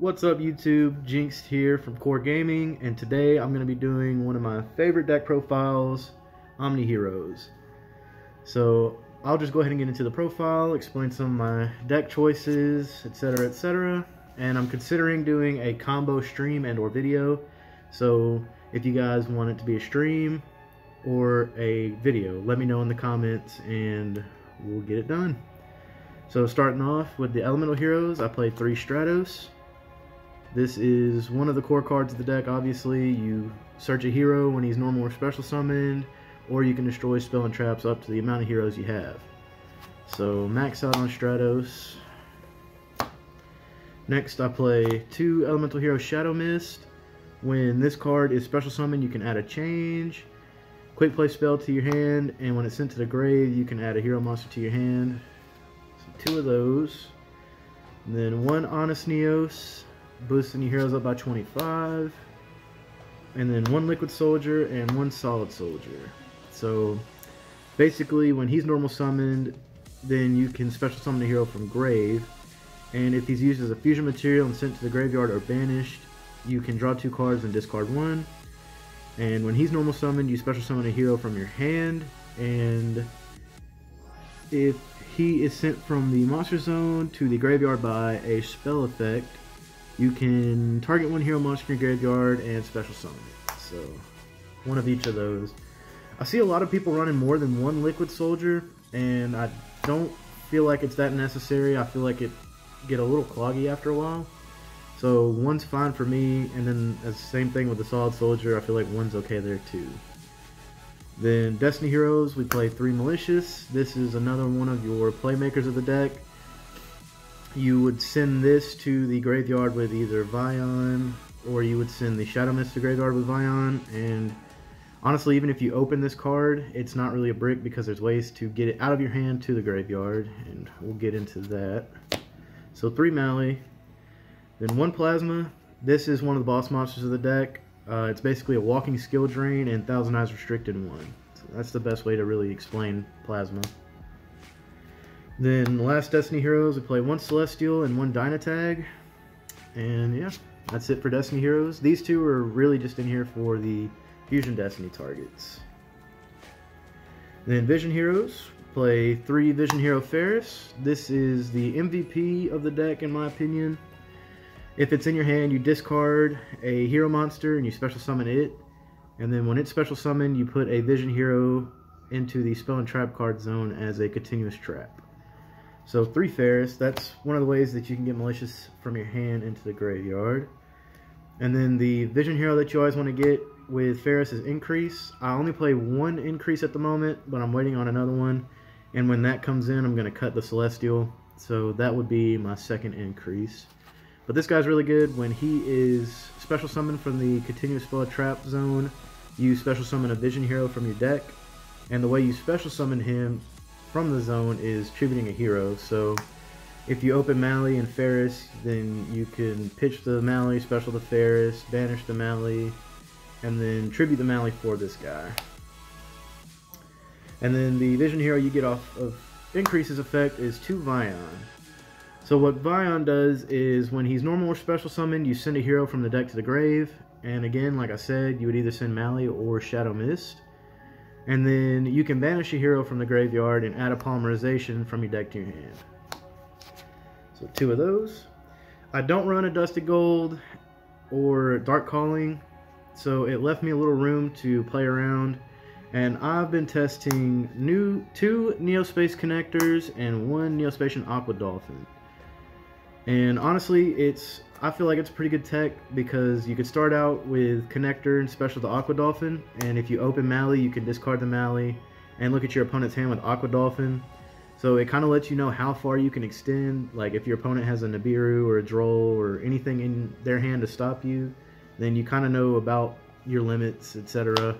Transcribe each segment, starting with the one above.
What's up YouTube? Jinxed here from Core Gaming and today I'm going to be doing one of my favorite deck profiles, Omni Heroes. So I'll just go ahead and get into the profile, explain some of my deck choices, etc etc. And I'm considering doing a combo stream and or video. So if you guys want it to be a stream or a video, let me know in the comments and we'll get it done. So starting off with the Elemental Heroes, I played three Stratos. This is one of the core cards of the deck, obviously. You search a hero when he's normal or special summoned, or you can destroy spell and traps up to the amount of heroes you have. So max out on Stratos. Next I play two Elemental Hero Shadow Mist. When this card is special summoned, you can add a change, quick play spell to your hand, and when it's sent to the grave, you can add a hero monster to your hand. So two of those. And then one Honest Neos, boosting your heroes up by 25 and then one liquid soldier and one solid soldier. So basically when he's normal summoned then you can special summon a hero from grave. And if he's used as a fusion material and sent to the graveyard or banished you can draw two cards and discard one. And when he's normal summoned you special summon a hero from your hand. And if he is sent from the monster zone to the graveyard by a spell effect you can target one hero monster in your graveyard and special summon it. So, one of each of those. I see a lot of people running more than one Liquid Soldier, and I don't feel like it's that necessary. I feel like it get a little cloggy after a while. So one's fine for me, and then the same thing with the Solid Soldier. I feel like one's okay there too. Then Destiny Heroes, we play three Malicious. This is another one of your playmakers of the deck you would send this to the graveyard with either Vyon, or you would send the Shadow Mist to graveyard with Vyon, and honestly, even if you open this card, it's not really a brick because there's ways to get it out of your hand to the graveyard, and we'll get into that. So three Mally, then one Plasma. This is one of the boss monsters of the deck. Uh, it's basically a walking skill drain and Thousand Eyes restricted one. So that's the best way to really explain Plasma. Then last Destiny Heroes, we play one Celestial and one Dynatag. And yeah, that's it for Destiny Heroes. These two are really just in here for the Fusion Destiny targets. Then Vision Heroes, play three Vision Hero Faris. This is the MVP of the deck in my opinion. If it's in your hand, you discard a hero monster and you special summon it. And then when it's special summoned, you put a Vision Hero into the spell and trap card zone as a continuous trap. So three Faris, that's one of the ways that you can get Malicious from your hand into the graveyard. And then the Vision Hero that you always want to get with Faris is Increase. I only play one Increase at the moment, but I'm waiting on another one. And when that comes in, I'm going to cut the Celestial. So that would be my second Increase. But this guy's really good. When he is Special Summoned from the Continuous Spell Trap Zone, you Special Summon a Vision Hero from your deck. And the way you Special Summon him from the zone is tributing a hero. So if you open Mally and Faris, then you can pitch the Mally, special the Faris, banish the Mally, and then tribute the Mally for this guy. And then the Vision Hero you get off of Increases effect is 2 Vyon. So what Vyon does is when he's normal or special summoned, you send a hero from the deck to the grave. And again, like I said, you would either send Mally or Shadow Mist. And then you can banish a hero from the graveyard and add a polymerization from your deck to your hand. So two of those. I don't run a Dusted Gold or Dark Calling, so it left me a little room to play around. And I've been testing new two Neospace connectors and one Neo-Spacian Aqua Dolphin. And honestly, it's I feel like it's pretty good tech because you could start out with connector and special to Aqua Dolphin, and if you open Mally, you can discard the Mally and look at your opponent's hand with Aqua Dolphin. So it kind of lets you know how far you can extend. Like if your opponent has a Nibiru or a Droll or anything in their hand to stop you, then you kind of know about your limits, etc.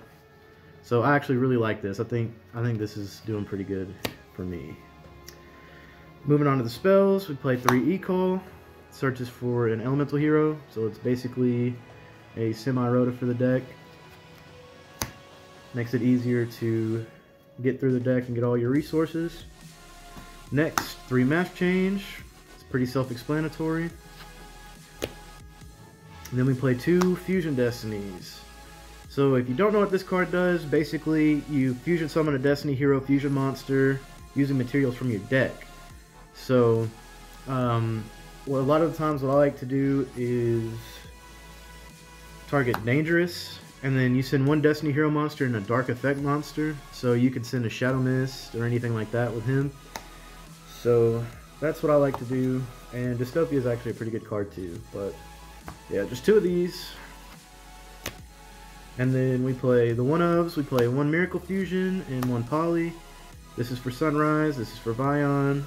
So I actually really like this. I think I think this is doing pretty good for me. Moving on to the spells, we play three E-Call searches for an elemental hero, so it's basically a semi-rota for the deck. Makes it easier to get through the deck and get all your resources. Next, three Mask Change. It's pretty self-explanatory. Then we play two Fusion Destinies. So if you don't know what this card does, basically you fusion summon a Destiny Hero fusion monster using materials from your deck. So, um, well, a lot of the times what I like to do is target Dangerous, and then you send one Destiny Hero monster and a Dark Effect monster. So you could send a Shadow Mist or anything like that with him. So that's what I like to do. And Dystopia is actually a pretty good card too. But yeah, just two of these. And then we play the one ofs. We play one Miracle Fusion and one Poly. This is for Sunrise. This is for Vyon.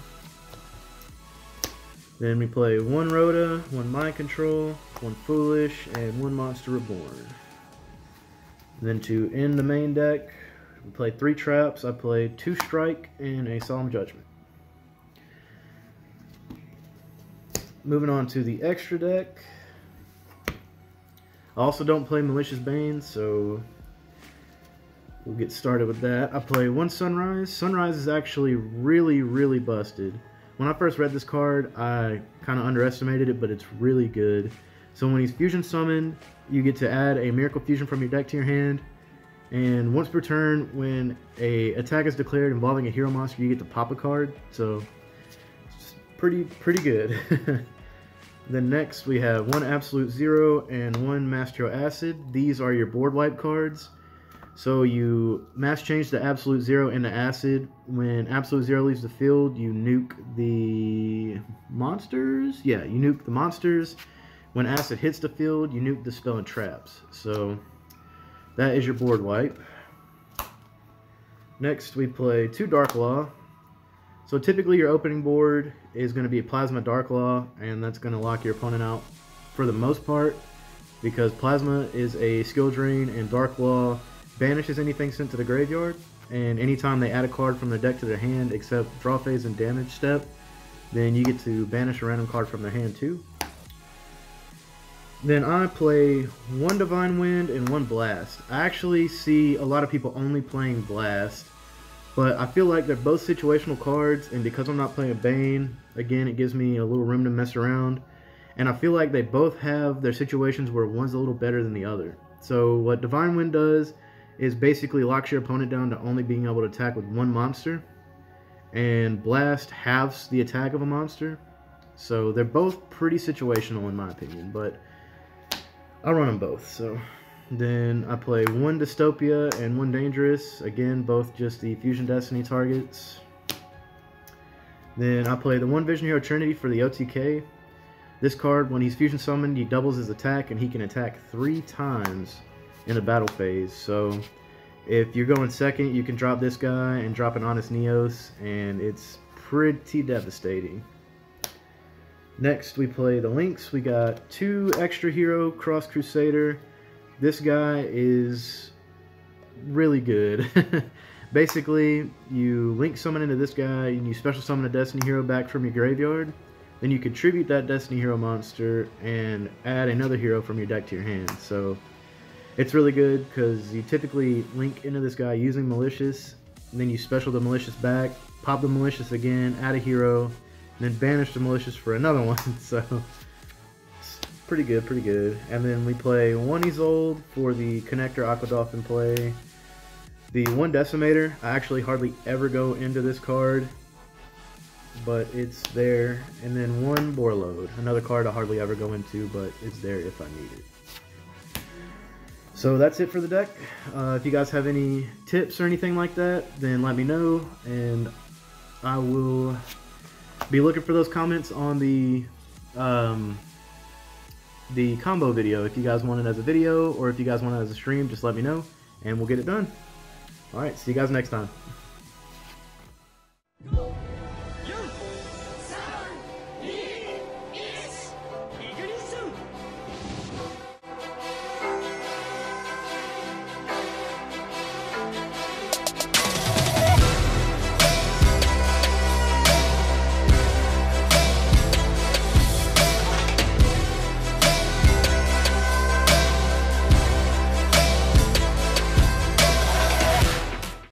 Then we play one Rota, one Mind Control, one Foolish, and one Monster Reborn. And then to end the main deck, we play three traps. I play two Strike and a Solemn Judgment. Moving on to the extra deck. I also don't play Malicious Bane, so we'll get started with that. I play one Sunrise. Sunrise is actually really, really busted. When I first read this card, I kind of underestimated it, but it's really good. So when he's Fusion Summoned, you get to add a Miracle Fusion from your deck to your hand. And once per turn, when a attack is declared involving a hero monster, you get to pop a card. So, it's pretty, pretty good. Then next we have one Absolute Zero and one Master Acid. These are your board wipe cards. So you mask change the Absolute Zero into Acid. When Absolute Zero leaves the field, you nuke the monsters. Yeah, you nuke the monsters. When Acid hits the field, you nuke the spell and traps. So that is your board wipe. Next we play two Dark Law. So typically your opening board is going to be Plasma Dark Law, and that's going to lock your opponent out for the most part, because Plasma is a skill drain, and Dark Law banishes anything sent to the graveyard, and anytime they add a card from their deck to their hand except draw phase and damage step, then you get to banish a random card from their hand too. Then I play one Divine Wind and one Blast. I actually see a lot of people only playing Blast, but I feel like they're both situational cards, and because I'm not playing a Bane, again, it gives me a little room to mess around. And I feel like they both have their situations where one's a little better than the other. So what Divine Wind does is basically locks your opponent down to only being able to attack with one monster. And Blast halves the attack of a monster. So they're both pretty situational in my opinion, but I'll run them both. So then I play one Dystopia and one Dangerous. Again, both just the Fusion Destiny targets. Then I play the one Vision Hero Trinity for the OTK. This card, when he's Fusion Summoned, he doubles his attack and he can attack three times in the battle phase. So if you're going second, you can drop this guy and drop an Honest Neos, and it's pretty devastating. Next, we play the Links. We got two Xtra hero Cross Crusader. This guy is really good. Basically, you link summon into this guy and you special summon a Destiny hero back from your graveyard. Then you contribute that Destiny hero monster and add another hero from your deck to your hand. So it's really good because you typically link into this guy using Malicious, and then you special the Malicious back, pop the Malicious again, add a hero, and then banish the Malicious for another one. So it's pretty good, pretty good. And then we play one Isolde for the connector Aqua Dolphin play. The one Decimator, I actually hardly ever go into this card, but it's there. And then one Borreload, another card I hardly ever go into, but it's there if I need it. So that's it for the deck. Uh, if you guys have any tips or anything like that, then let me know, and I will be looking for those comments on the um, the combo video. If you guys want it as a video or if you guys want it as a stream, just let me know and we'll get it done. Alright, see you guys next time.